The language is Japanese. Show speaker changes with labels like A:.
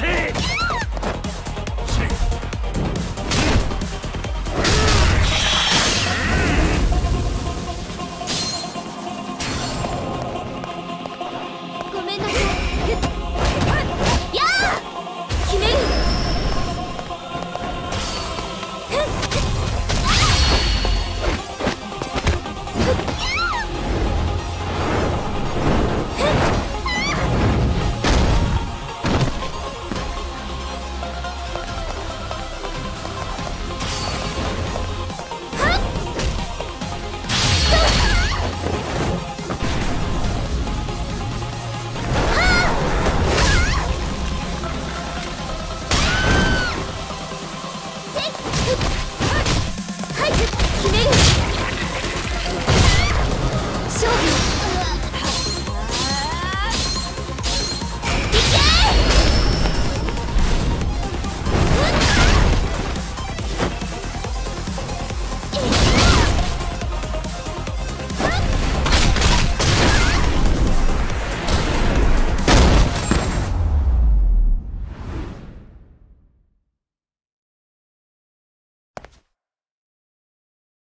A: せ